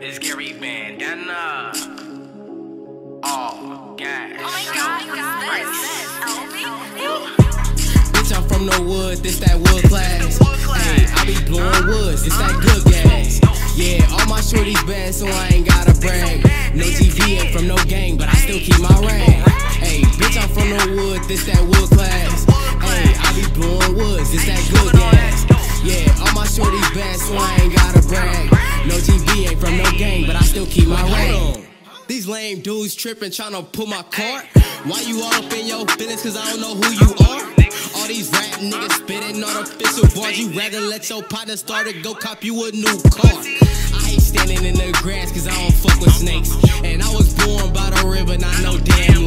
It's Gary Bandana. Oh, gas. Oh my god, Bitch, I'm from the wood, this that wood class. Hey, I be blowing woods, this that good gas. Yeah, all my shorties bad, so I ain't gotta brag. No TV ain't from no gang, but I still keep my rag. Hey, bitch, I'm from the wood, this that wood class. Hey, I be blowing woods, this that good gas. Yeah, all my shorties bad, so I ain't gotta brag. Still keep my rag. These lame dudes tripping, tryna pull my cart. Why you all up in your business? Cause I don't know who you are. All these rap niggas spitting artificial bars. You rather let your partner start it, go cop you a new car. I ain't standing in the grass cause I don't fuck with snakes. And I was born by the river, not no damn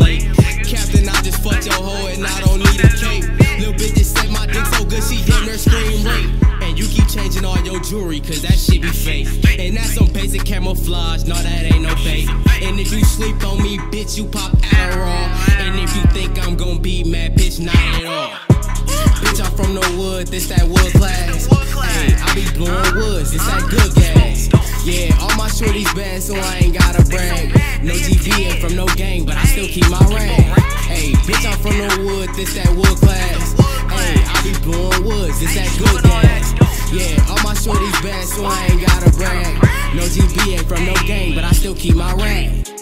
changing your jewelry, cause that shit be fake. And that's some basic camouflage, no, that ain't no fake. And if you sleep on me, bitch, you pop Adderall. And if you think I'm gonna be mad, bitch, not at all. Bitch, I'm from the wood, this that wood class. Hey, I be blowing woods, this that good gas. Yeah, all my shorties bad, so I ain't gotta brag. No GV from no gang, but I still keep my rag. Hey, bitch, I'm from the wood, this that wood class. Hey, I be blowing woods, this that good bad, so I ain't gotta brag. No GV ain't from no gang, but I still keep my rag.